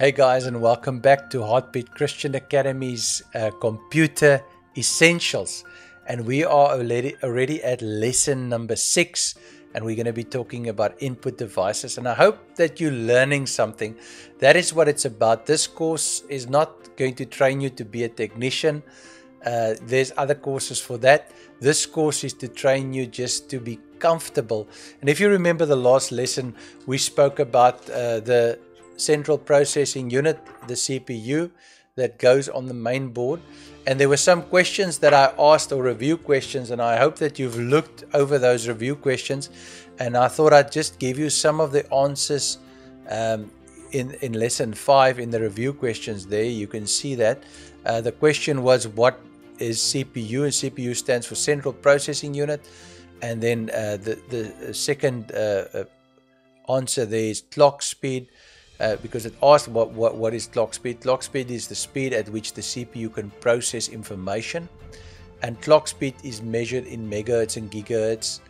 Hey guys, and welcome back to Heartbeat Christian Academy's uh, Computer Essentials. And we are already, already at lesson number six, and we're going to be talking about input devices. And I hope that you're learning something. That is what it's about. This course is not going to train you to be a technician. Uh, there's other courses for that. This course is to train you just to be comfortable. And if you remember the last lesson, we spoke about uh, the central processing unit, the CPU, that goes on the main board. And there were some questions that I asked or review questions, and I hope that you've looked over those review questions. And I thought I'd just give you some of the answers um, in, in lesson five in the review questions there. You can see that. Uh, the question was, What is CPU? And CPU stands for Central Processing Unit. And then uh, the, the second uh, uh answer there is clock speed uh, because it asked what, what, what is clock speed. Clock speed is the speed at which the CPU can process information, and clock speed is measured in megahertz and gigahertz.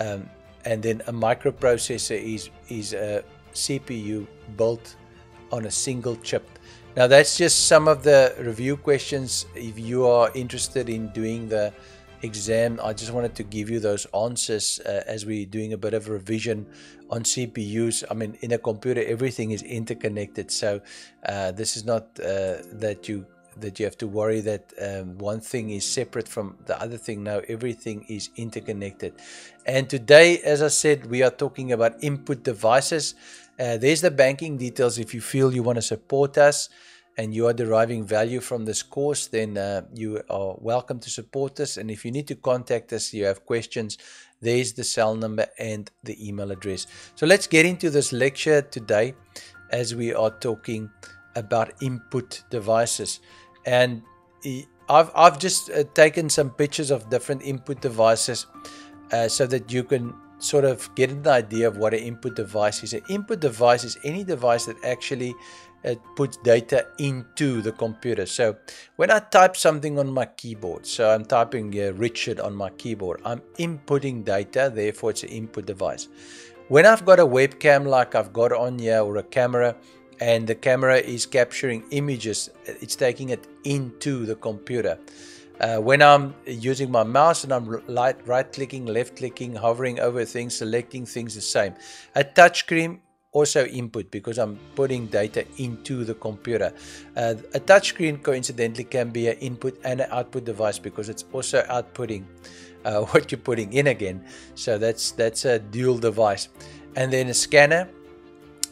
Um, and then a microprocessor is is a CPU built on a single chip. Now that's just some of the review questions. If you are interested in doing the exam, I just wanted to give you those answers uh, as we're doing a bit of revision on CPUs. I mean, in a computer, everything is interconnected, so uh, this is not uh, that you that you have to worry that um, one thing is separate from the other thing. Now everything is interconnected. And today, as I said, we are talking about input devices. Uh, there's the banking details if you feel you want to support us and you are deriving value from this course, then uh, you are welcome to support us. And if you need to contact us, you have questions, there's the cell number and the email address. So let's get into this lecture today as we are talking about input devices. And I've, I've just uh, taken some pictures of different input devices uh, so that you can sort of get an idea of what an input device is. An input device is any device that actually it puts data into the computer. So when I type something on my keyboard, so I'm typing uh, Richard on my keyboard, I'm inputting data, therefore it's an input device. When I've got a webcam like I've got on here or a camera, and the camera is capturing images, it's taking it into the computer. Uh, when I'm using my mouse and I'm right clicking, left clicking, hovering over things, selecting things the same. A touchscreen also input because I'm putting data into the computer. Uh, a touchscreen coincidentally can be an input and an output device because it's also outputting uh, what you're putting in again. So that's that's a dual device. And then a scanner,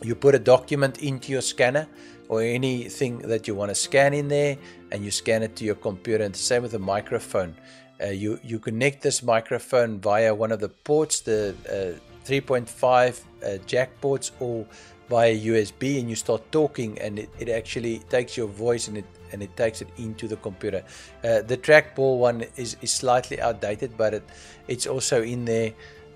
you put a document into your scanner or anything that you want to scan in there and you scan it to your computer and the same with a microphone. Uh, you, you connect this microphone via one of the ports, the uh, 3.5 uh, jack ports or via USB and you start talking and it, it actually takes your voice and it and it takes it into the computer. Uh, the trackball one is, is slightly outdated but it, it's also in there.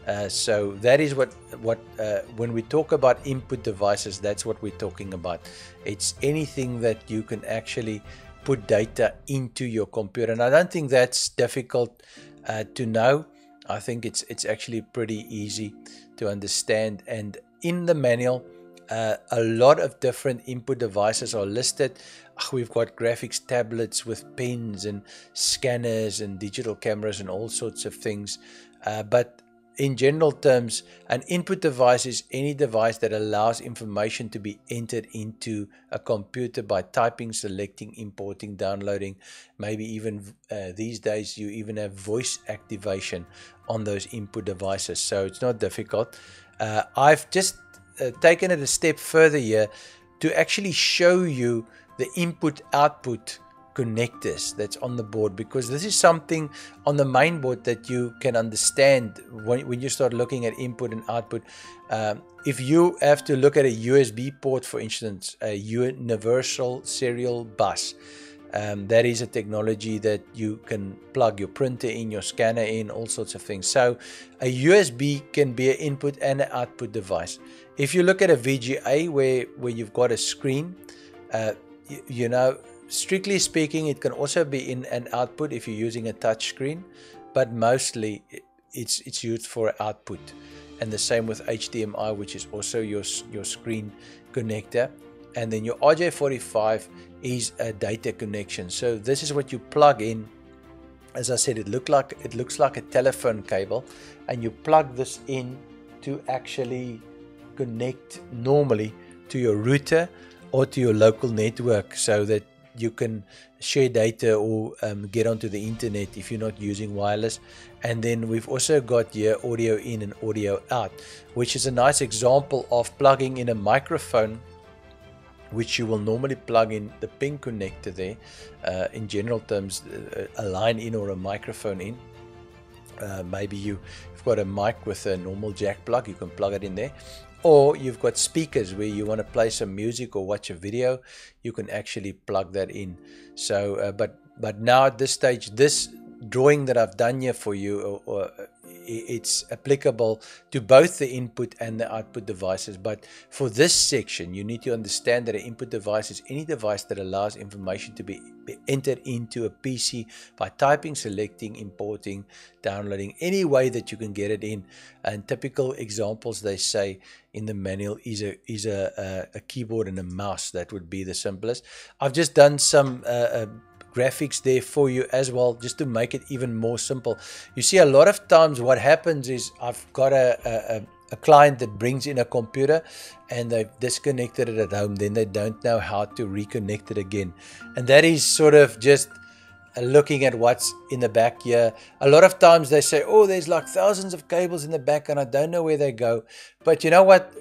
Uh, so that is what what uh, when we talk about input devices that's what we're talking about. It's anything that you can actually put data into your computer. And i don't think that's difficult uh, to know I think it's it's actually pretty easy to understand. And in the manual, uh, a lot of different input devices are listed. We've got graphics tablets with pens and scanners and digital cameras and all sorts of things. Uh, but in general terms, an input device is any device that allows information to be entered into a computer by typing, selecting, importing, downloading. Maybe even uh, these days, you even have voice activation on those input devices. So it's not difficult. Uh, I've just uh, taken it a step further here to actually show you the input output connectors that's on the board because this is something on the main board that you can understand when, when you start looking at input and output. Um, if you have to look at a USB port, for instance, a universal serial bus, um, that is a technology that you can plug your printer in, your scanner in, all sorts of things. So, a USB can be an input and an output device. If you look at a VGA where, where you've got a screen, uh, you, you know, Strictly speaking, it can also be in an output if you're using a touch screen, but mostly it's it's used for output. And the same with HDMI, which is also your your screen connector. and then your RJ45 is a data connection. So this is what you plug in. As I said, it look like it looks like a telephone cable, and you plug this in to actually connect normally to your router or to your local network so that you can share data or um, get onto the internet if you're not using wireless. And then we've also got here audio in and audio out, which is a nice example of plugging in a microphone which you will normally plug in the pin connector there. Uh, in general terms, uh, a line in or a microphone in. Uh, maybe you, have got a mic with a normal jack plug, you can plug it in there or you've got speakers where you want to play some music or watch a video you can actually plug that in. So uh, but but now at this stage this drawing that I've done here for you or, or it's applicable to both the input and the output devices. But for this section, you need to understand that an input device is any device that allows information to be, entered into a PC by typing, selecting, importing, downloading, any way that you can get it in. And typical examples they say in the manual is a is a, a, a keyboard and a mouse. That would be the simplest. I've just done some. Uh, uh, graphics there for you as well just to make it even more simple. You see a lot of times what happens is I've got a, a, a client that brings in a computer and they've disconnected it at home then they don't know how to reconnect it again. And that is sort of just looking at what's in the back here. A lot of times they say, oh, there's like thousands of cables in the back and I don't know where they go. But you know what?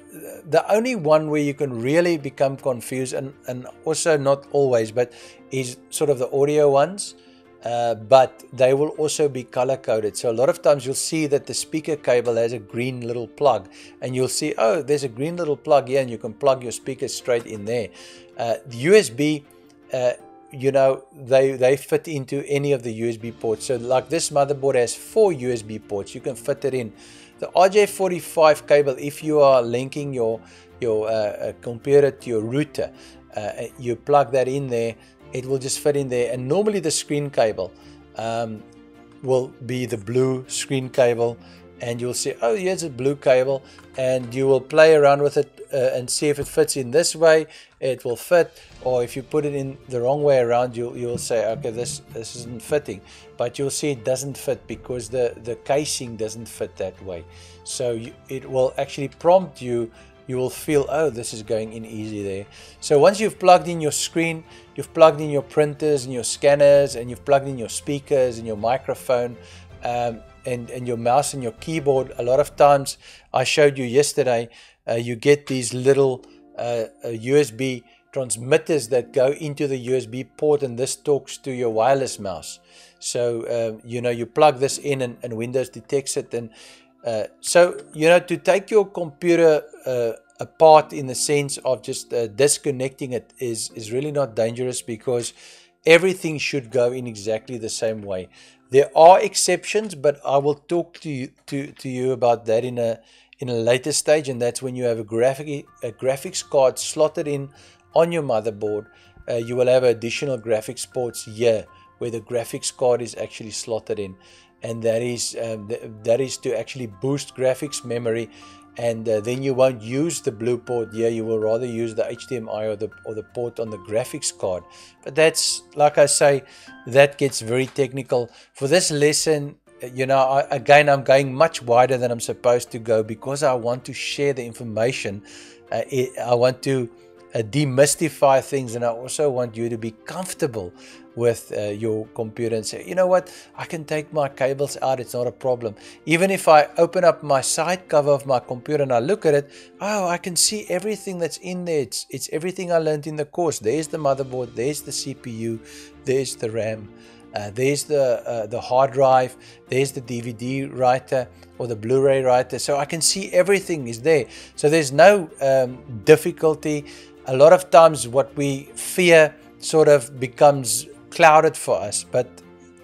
The only one where you can really become confused, and, and also not always, but is sort of the audio ones. Uh, but they will also be color coded. So a lot of times you'll see that the speaker cable has a green little plug, and you'll see, oh, there's a green little plug here, and you can plug your speaker straight in there. Uh, the USB uh, you know they they fit into any of the USB ports. So like this motherboard has four USB ports. You can fit it in. The RJ45 cable if you are linking your your uh, uh, computer to your router uh, you plug that in there it will just fit in there. And normally the screen cable um, will be the blue screen cable and you'll see oh here's a blue cable and you will play around with it uh, and see if it fits in this way it will fit or if you put it in the wrong way around you you'll say okay this this isn't fitting. But you'll see it doesn't fit because the the casing doesn't fit that way. So you, it will actually prompt you you will feel oh this is going in easy there. So once you've plugged in your screen you've plugged in your printers and your scanners and you've plugged in your speakers and your microphone um, and, and your mouse and your keyboard a lot of times i showed you yesterday uh, you get these little uh, USB transmitters that go into the USB port and this talks to your wireless mouse. So, uh, you know, you plug this in and, and Windows detects it. And uh, so, you know, to take your computer uh, apart in the sense of just uh, disconnecting it is, is really not dangerous because everything should go in exactly the same way. There are exceptions, but I will talk to you, to, to you about that in a in a later stage, and that's when you have a graphic a graphics card slotted in on your motherboard. Uh, you will have additional graphics ports here where the graphics card is actually slotted in, and that is um, th that is to actually boost graphics memory. And uh, then you won't use the blue port here. You will rather use the HDMI or the or the port on the graphics card. But that's like I say, that gets very technical. For this lesson, you know, I, again, I'm going much wider than I'm supposed to go because I want to share the information. Uh, it, I want to uh, demystify things, and I also want you to be comfortable with uh, your computer and say, you know what, I can take my cables out, it's not a problem. Even if I open up my side cover of my computer and I look at it, oh, I can see everything that's in there. It's, it's everything I learned in the course. There's the motherboard, there's the CPU, there's the RAM. Uh, there's the uh, the hard drive there's the dvd writer or the blu-ray writer so i can see everything is there so there's no um, difficulty a lot of times what we fear sort of becomes clouded for us but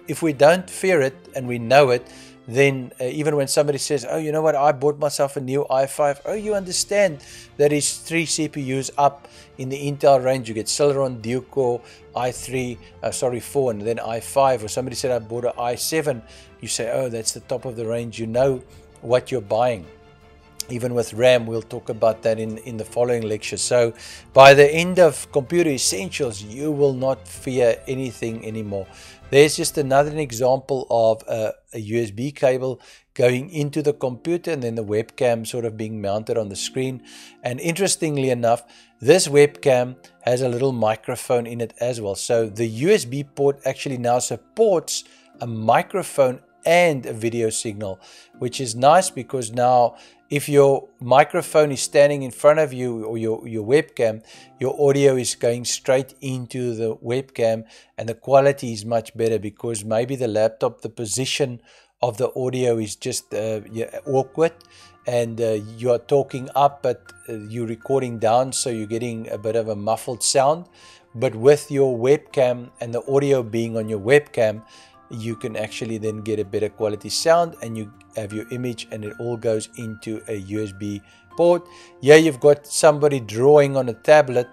if we don't fear it and we know it then uh, even when somebody says, "Oh, you know what? I bought myself a new i5." Oh, you understand that is three CPUs up in the Intel range. You get Celeron, Dual-Core, i3, uh, sorry, 4, and then i5. Or somebody said, "I bought an i7." You say, "Oh, that's the top of the range." You know what you're buying. Even with RAM. We'll talk about that in, in the following lecture. So, by the end of Computer Essentials, you will not fear anything anymore. There's just another example of a, a, USB cable going into the computer and then the webcam sort of being mounted on the screen. And interestingly enough, this webcam has a little microphone in it as well. So the USB port actually now supports a microphone and a video signal, which is nice because now if your microphone is standing in front of you or your, your webcam, your audio is going straight into the webcam and the quality is much better because maybe the laptop, the position of the audio is just uh, awkward and uh, you are talking up but uh, you're recording down so you're getting a bit of a muffled sound. But with your webcam and the audio being on your webcam you can actually then get a better quality sound and you have your image and it all goes into a USB port. Here you've got somebody drawing on a tablet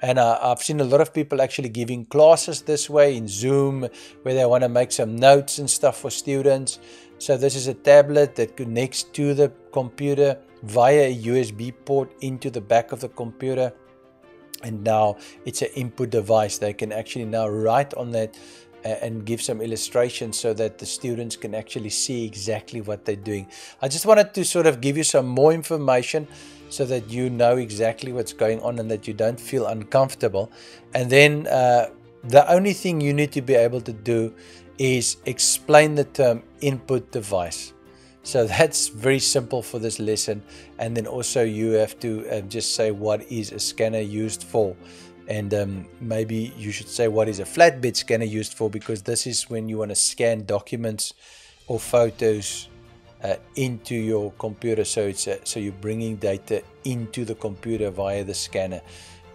and uh, I've seen a lot of people actually giving classes this way in Zoom where they want to make some notes and stuff for students. So this is a tablet that connects to the computer via a USB port into the back of the computer. And now it's an input device. They can actually now write on that and give some illustrations so that the students can actually see exactly what they're doing. I just wanted to sort of give you some more information so that you know exactly what's going on and that you don't feel uncomfortable. And then uh, the only thing you need to be able to do is explain the term input device. So that's very simple for this lesson. And then also you have to uh, just say what is a scanner used for and um, maybe you should say what is a flatbed scanner used for? Because this is when you want to scan documents or photos uh, into your computer. So it's a, so you're bringing data into the computer via the scanner.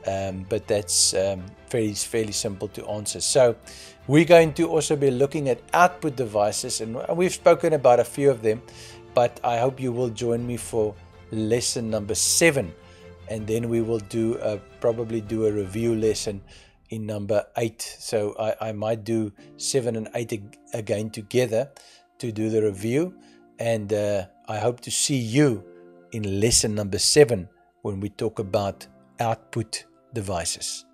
Um, but that's um, very fairly simple to answer. So we're going to also be looking at output devices and we've spoken about a few of them but I hope you will join me for lesson number seven and then we will do a, probably do a review lesson in number eight. So I, I might do seven and eight again together to do the review. And uh, I hope to see you in lesson number seven when we talk about output devices.